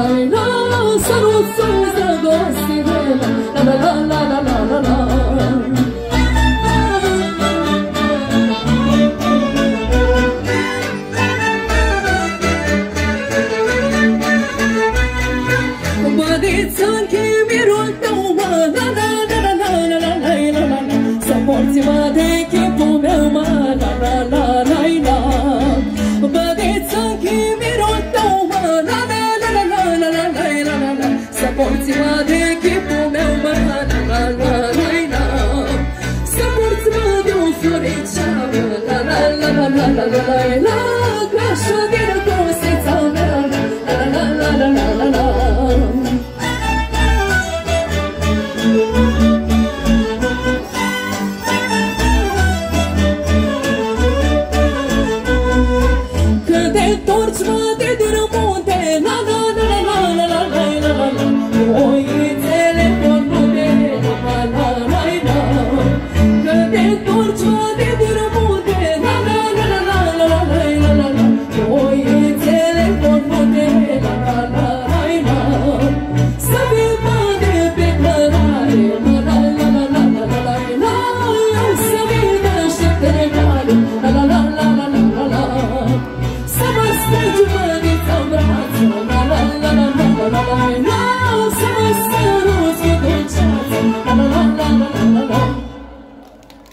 La la la la la la la la. Madencilik mi rota mı? La la la la la la la la. Última de porți-mă de chipul meu, mă, la, la, la, la, la, Să porți-mă de o floriceamă, la, la, la, la, la, la, la, la, la, Grașul din coseța mea, la, la, la, la, la, la, la, Când te torci, mă, de din munte, la, la, la, la,